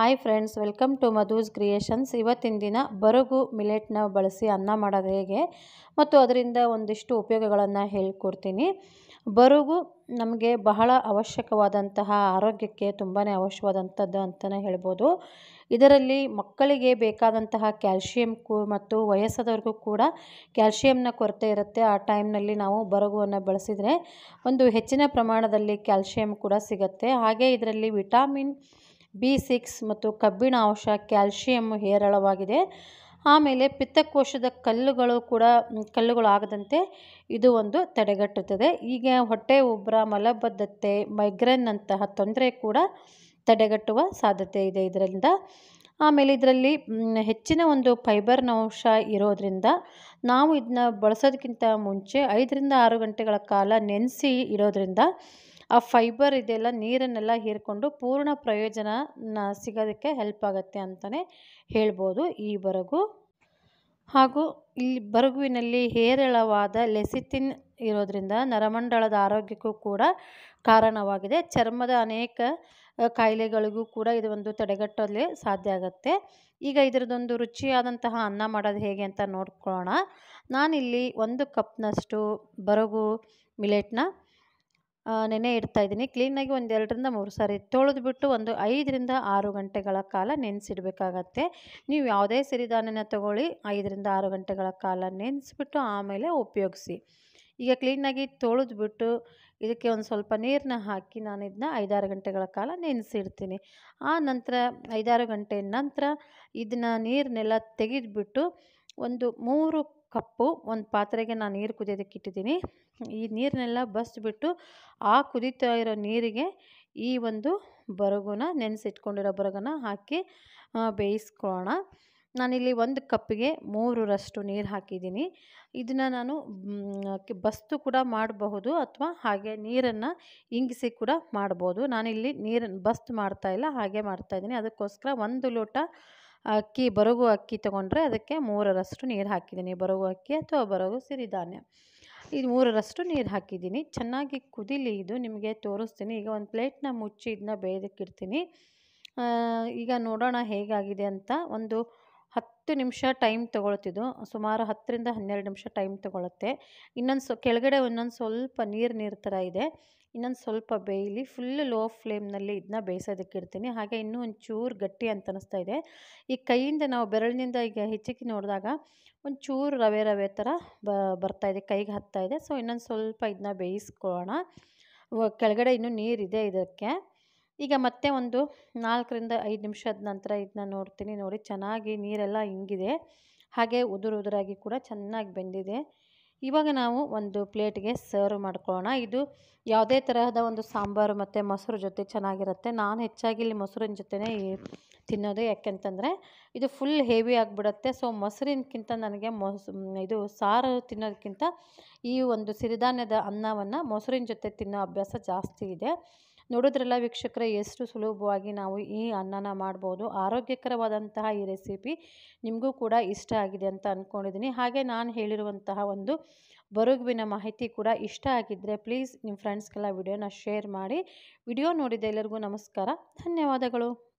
Hi friends, welcome to Madhu's creations. ಇವತ್ತಿನ ದಿನ ಬರಗು ಮಿಲೆಟ್ನ ಬಳಸಿ ಅನ್ನ ಮಾಡೋದು ಹೇಗೆ ಮತ್ತು ಅದರಿಂದ ಒಂದಿಷ್ಟು ಉಪಯೋಗಗಳನ್ನು ಹೇಳ್ಕೊಡ್ತೀನಿ. ಬರಗು ನಮಗೆ ಬಹಳ ಅವಶ್ಯಕವಾದಂತಹ ಆರೋಗ್ಯಕ್ಕೆ ತುಂಬಾ ಅವಶ್ಯವಾದಂಥದ್ದು ಅಂತಲೇ ಹೇಳ್ಬೋದು. ಇದರಲ್ಲಿ ಮಕ್ಕಳಿಗೆ ಬೇಕಾದಂತಹ ಕ್ಯಾಲ್ಶಿಯಂ ಮತ್ತು ವಯಸ್ಸಾದವ್ರಿಗೂ ಕೂಡ ಕ್ಯಾಲ್ಶಿಯಂನ ಕೊರತೆ ಇರುತ್ತೆ. ಆ ಟೈಮ್ನಲ್ಲಿ ನಾವು ಬರಗುವನ್ನು ಬಳಸಿದರೆ ಒಂದು ಹೆಚ್ಚಿನ ಪ್ರಮಾಣದಲ್ಲಿ ಕ್ಯಾಲ್ಶಿಯಂ ಕೂಡ ಸಿಗುತ್ತೆ. ಹಾಗೆ ಇದರಲ್ಲಿ ವಿಟಾಮಿನ್ ಬಿ ಸಿಕ್ಸ್ ಮತ್ತು ಕಬ್ಬಿಣ ಅಂಶ ಕ್ಯಾಲ್ಶಿಯಂ ಹೇರಳವಾಗಿದೆ. ಆಮೇಲೆ ಪಿತ್ತಕೋಶದ ಕಲ್ಲುಗಳು ಕೂಡ ಕಲ್ಲುಗಳು ಆಗದಂತೆ ಇದು ಒಂದು ತಡೆಗಟ್ಟುತ್ತದೆ. ಈಗ ಹೊಟ್ಟೆ ಉಬ್ಬರ ಮಲಬದ್ಧತೆ, ಮೈಗ್ರೇನ್ ಅಂತಹ ತೊಂದರೆ ಕೂಡ ತಡೆಗಟ್ಟುವ ಸಾಧ್ಯತೆ ಇದೆ ಇದರಿಂದ. ಆಮೇಲೆ ಇದರಲ್ಲಿ ಹೆಚ್ಚಿನ ಒಂದು ಫೈಬರ್ನ ಅಂಶ ಇರೋದರಿಂದ ನಾವು ಇದನ್ನ ಬಳಸೋದಕ್ಕಿಂತ ಮುಂಚೆ ಐದರಿಂದ ಆರು ಗಂಟೆಗಳ ಕಾಲ ನೆನೆಸಿ ಇಡೋದ್ರಿಂದ ಆ ಫೈಬರ್ ಇದೆಲ್ಲ ನೀರನ್ನೆಲ್ಲ ಹೀರಿಕೊಂಡು ಪೂರ್ಣ ಪ್ರಯೋಜನ ಸಿಗೋದಕ್ಕೆ ಹೆಲ್ಪ್ ಆಗುತ್ತೆ ಅಂತಲೇ ಹೇಳ್ಬೋದು ಈ ಬರಗು. ಹಾಗೂ ಇಲ್ಲಿ ಬರಗುವಿನಲ್ಲಿ ಹೇರಳವಾದ ಲೆಸಿತಿನ್ ಇರೋದರಿಂದ ನರಮಂಡಲದ ಆರೋಗ್ಯಕ್ಕೂ ಕೂಡ ಕಾರಣವಾಗಿದೆ. ಚರ್ಮದ ಅನೇಕ ಕಾಯಿಲೆಗಳಿಗೂ ಕೂಡ ಇದು ಒಂದು ತಡೆಗಟ್ಟಲು ಸಾಧ್ಯ ಆಗುತ್ತೆ. ಈಗ ಇದರದೊಂದು ರುಚಿಯಾದಂತಹ ಅನ್ನ ಮಾಡೋದು ಹೇಗೆ ಅಂತ ನೋಡ್ಕೊಳ್ಳೋಣ. ನಾನಿಲ್ಲಿ ಒಂದು ಕಪ್ನಷ್ಟು ಬರಗು ಮಿಲೆಟ್ನ ನೆನೆ ಇಡ್ತಾ ಇದ್ದೀನಿ. ಕ್ಲೀನಾಗಿ ಒಂದು ಎರಡರಿಂದ ಮೂರು ಸಾರಿ ತೊಳೆದ್ಬಿಟ್ಟು ಒಂದು ಐದರಿಂದ ಆರು ಗಂಟೆಗಳ ಕಾಲ ನೆನೆಸಿಡ್ಬೇಕಾಗತ್ತೆ. ನೀವು ಯಾವುದೇ ಸಿರಿಧಾನ್ಯನ ತಗೊಳ್ಳಿ, ಐದರಿಂದ ಆರು ಗಂಟೆಗಳ ಕಾಲ ನೆನೆಸ್ಬಿಟ್ಟು ಆಮೇಲೆ ಉಪಯೋಗಿಸಿ. ಈಗ ಕ್ಲೀನಾಗಿ ತೊಳೆದ್ಬಿಟ್ಟು ಇದಕ್ಕೆ ಒಂದು ಸ್ವಲ್ಪ ನೀರನ್ನ ಹಾಕಿ ನಾನು ಇದನ್ನ ಐದಾರು ಗಂಟೆಗಳ ಕಾಲ ನೆನೆಸಿಡ್ತೀನಿ. ಆ ನಂತರ, ಐದಾರು ಗಂಟೆ ನಂತರ ಇದನ್ನ ನೀರನ್ನೆಲ್ಲ ತೆಗೆದುಬಿಟ್ಟು ಒಂದು ಮೂರು ಕಪ್ಪು, ಒಂದು ಪಾತ್ರೆಗೆ ನಾನು ನೀರು ಕುದಿಯೋದಕ್ಕೆ ಇಟ್ಟಿದ್ದೀನಿ. ಈ ನೀರನ್ನೆಲ್ಲ ಬಸ್ಬಿಟ್ಟು ಆ ಕುದೀತಾ ಇರೋ ನೀರಿಗೆ ಈ ಒಂದು ಬರಗುನ, ನೆನೆಸಿಟ್ಕೊಂಡಿರೋ ಬರಗನ ಹಾಕಿ ಬೇಯಿಸ್ಕೊಳ್ಳೋಣ. ನಾನಿಲ್ಲಿ ಒಂದು ಕಪ್ಪಿಗೆ ಮೂರರಷ್ಟು ನೀರು ಹಾಕಿದ್ದೀನಿ. ಇದನ್ನು ನಾನು ಬಸ್ತು ಕೂಡ ಮಾಡಬಹುದು ಅಥವಾ ಹಾಗೆ ನೀರನ್ನು ಇಂಗಿಸಿ ಕೂಡ ಮಾಡ್ಬೋದು. ನಾನಿಲ್ಲಿ ನೀರನ್ನು ಬಸ್ತು ಮಾಡ್ತಾಯಿಲ್ಲ ಹಾಗೆ ಮಾಡ್ತಾಯಿದ್ದೀನಿ ಅದಕ್ಕೋಸ್ಕರ ಒಂದು ಲೋಟ ಅಕ್ಕಿ, ಬರಗು ಅಕ್ಕಿ ತೊಗೊಂಡ್ರೆ ಅದಕ್ಕೆ ಮೂರರಷ್ಟು ನೀರು ಹಾಕಿದ್ದೀನಿ. ಬರಗು ಅಕ್ಕಿ ಅಥವಾ ಬರಗು ಸಿರಿಧಾನ್ಯ. ಇದು ಮೂರರಷ್ಟು ನೀರು ಹಾಕಿದ್ದೀನಿ. ಚೆನ್ನಾಗಿ ಕುದಿಲಿ ಇದು. ನಿಮಗೆ ತೋರಿಸ್ತೀನಿ. ಈಗ ಒಂದು ಪ್ಲೇಟ್ನ ಮುಚ್ಚಿ ಇದನ್ನ ಬೇಯೋದಕ್ಕಿಡ್ತೀನಿ. ಈಗ ನೋಡೋಣ ಹೇಗಾಗಿದೆ ಅಂತ. ಒಂದು ಹತ್ತು ನಿಮಿಷ ಟೈಮ್ ತೊಗೊಳ್ತಿದ್ದು. ಸುಮಾರು ಹತ್ತರಿಂದ ಹನ್ನೆರಡು ನಿಮಿಷ ಟೈಮ್ ತೊಗೊಳುತ್ತೆ. ಇನ್ನೊಂದು ಸೊ, ಕೆಳಗಡೆ ಒಂದೊಂದು ಸ್ವಲ್ಪ ನೀರು ನೀರು ಥರ ಇದೆ. ಇನ್ನೊಂದು ಸ್ವಲ್ಪ ಬೇಯಲಿ ಫುಲ್ ಲೋ ಫ್ಲೇಮ್ನಲ್ಲಿ ಇದನ್ನ ಬೇಯಿಸೋದಕ್ಕೆ ಇಡ್ತೀನಿ. ಹಾಗೆ ಇನ್ನೂ ಒಂಚೂರು ಚೂರು ಗಟ್ಟಿ ಅಂತ ಅನ್ನಿಸ್ತಾ ಇದೆ. ಈ ಕೈಯಿಂದ ನಾವು ಬೆರಳಿನಿಂದ ಈಗ ಹೆಚ್ಚಿಗೆ ನೋಡಿದಾಗ ಒಂದು ಚೂರು ರವೆ ರವೆ ಥರ ಬರ್ತಾಯಿದೆ ಕೈಗೆ ಹತ್ತಾ ಇದೆ. ಸೊ, ಇನ್ನೊಂದು ಸ್ವಲ್ಪ ಇದನ್ನ ಬೇಯಿಸ್ಕೊಳ್ಳೋಣ. ಕೆಳಗಡೆ ಇನ್ನೂ ನೀರಿದೆ ಇದಕ್ಕೆ. ಈಗ ಮತ್ತೆ ಒಂದು ನಾಲ್ಕರಿಂದ ಐದು ನಿಮಿಷದ ನಂತರ ಇದನ್ನ ನೋಡ್ತೀನಿ ನೋಡಿ. ಚೆನ್ನಾಗಿ ನೀರೆಲ್ಲ ಹಿಂಗಿದೆ ಹಾಗೆ ಉದುರು ಉದುರಾಗಿ ಕೂಡ ಚೆನ್ನಾಗಿ ಬೆಂದಿದೆ. ಇವಾಗ ನಾವು ಒಂದು ಪ್ಲೇಟ್ಗೆ ಸರ್ವ್ ಮಾಡ್ಕೊಳ್ಳೋಣ. ಇದು ಯಾವುದೇ ತರಹದ ಒಂದು ಸಾಂಬಾರು ಮತ್ತು ಮೊಸರು ಜೊತೆ ಚೆನ್ನಾಗಿರುತ್ತೆ. ನಾನು ಹೆಚ್ಚಾಗಿ ಇಲ್ಲಿ ಮೊಸರಿನ ಜೊತೆನೇ ತಿನ್ನೋದು. ಯಾಕೆಂತಂದರೆ ಇದು ಫುಲ್ ಹೆವಿ ಆಗಿಬಿಡುತ್ತೆ. ಸೊ ಮೊಸರಿನಕ್ಕಿಂತ ನನಗೆ ಮೊಸ, ಇದು ಸಾರು ತಿನ್ನೋದಕ್ಕಿಂತ ಈ ಒಂದು ಸಿರಿಧಾನ್ಯದ ಅನ್ನವನ್ನು ಮೊಸರಿನ ಜೊತೆ ತಿನ್ನೋ ಅಭ್ಯಾಸ ಜಾಸ್ತಿ ಇದೆ. ನೋಡಿದ್ರಲ್ಲ ವೀಕ್ಷಕರೇ, ಎಷ್ಟು ಸುಲಭವಾಗಿ ನಾವು ಈ ಅನ್ನನ ಮಾಡ್ಬೋದು. ಆರೋಗ್ಯಕರವಾದಂತಹ ಈ ರೆಸಿಪಿ ನಿಮಗೂ ಕೂಡ ಇಷ್ಟ ಆಗಿದೆ ಅಂತ ಅಂದ್ಕೊಂಡಿದ್ದೀನಿ ಹಾಗೆ ನಾನು ಹೇಳಿರುವಂತಹ ಒಂದು ಬರುಗುವಿನ ಮಾಹಿತಿ ಕೂಡ ಇಷ್ಟ ಆಗಿದ್ದರೆ ಪ್ಲೀಸ್ ನಿಮ್ಮ ಫ್ರೆಂಡ್ಸ್ಗೆಲ್ಲ ವಿಡಿಯೋನ ಶೇರ್ ಮಾಡಿ. ವಿಡಿಯೋ ನೋಡಿದ ಎಲ್ಲರಿಗೂ ನಮಸ್ಕಾರ. ಧನ್ಯವಾದಗಳು.